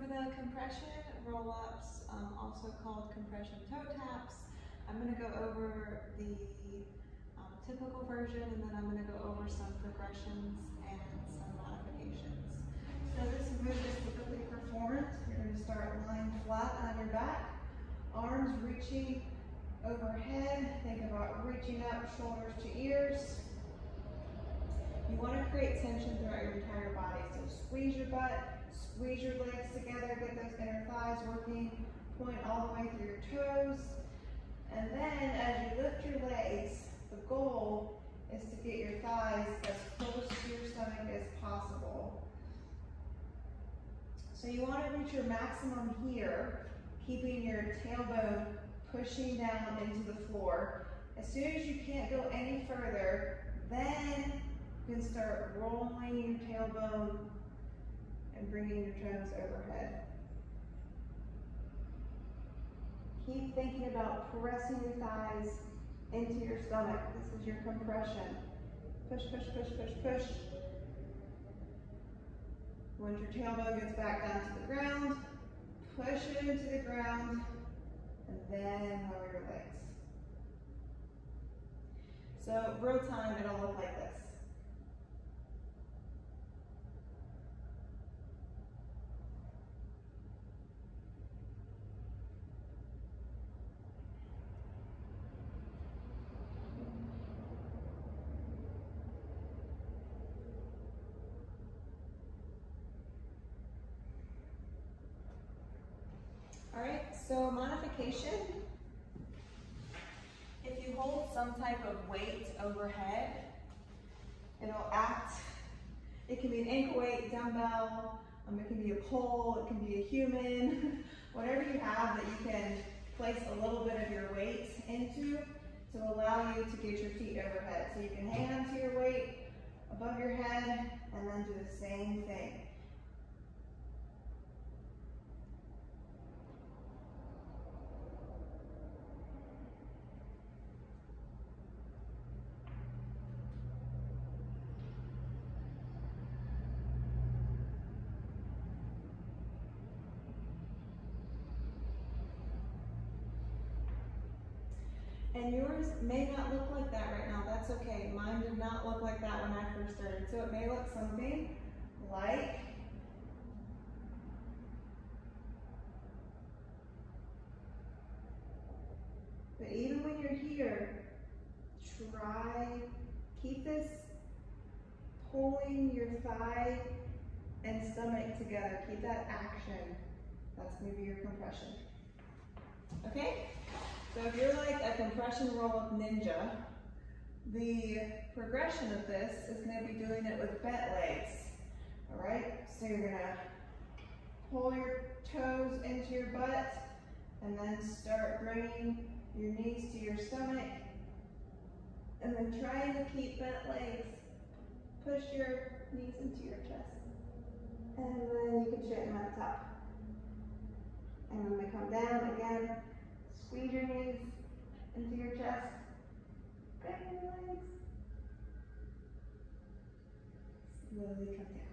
for the compression roll-ups, um, also called compression toe taps, I'm gonna go over the um, typical version and then I'm gonna go over some progressions and some modifications. So this move is typically performed. You're gonna start lying flat on your back, arms reaching overhead. Think about reaching up, shoulders to ears. You want to create tension throughout your entire body. So squeeze your butt, squeeze your legs together, get those inner thighs working, point all the way through your toes. And then as you lift your legs, the goal is to get your thighs as close to your stomach as possible. So you want to reach your maximum here, keeping your tailbone pushing down into the floor. As soon as you can't go any further, then you can start rolling your tailbone and bringing your toes overhead. Keep thinking about pressing your thighs into your stomach. This is your compression. Push, push, push, push, push. Once your tailbone gets back down to the ground, push it into the ground, and then lower your legs. So real time, it'll look like this. All right, so modification. If you hold some type of weight overhead, it'll act, it can be an ankle weight, dumbbell, um, it can be a pole, it can be a human, whatever you have that you can place a little bit of your weight into to allow you to get your feet overhead. So you can hang on to your weight above your head and then do the same thing. And yours may not look like that right now. That's okay. Mine did not look like that when I first started. So it may look something like But even when you're here, try, keep this pulling your thigh and stomach together. Keep that action. That's gonna be your compression. Okay? So if you're like a compression roll-up ninja, the progression of this is gonna be doing it with bent legs. All right, so you're gonna pull your toes into your butt and then start bringing your knees to your stomach and then trying to keep bent legs. Push your knees into your chest. And then you can straighten them at the top. And when they come down again, Squeeze your knees into your chest. Bend your legs. Slowly come down.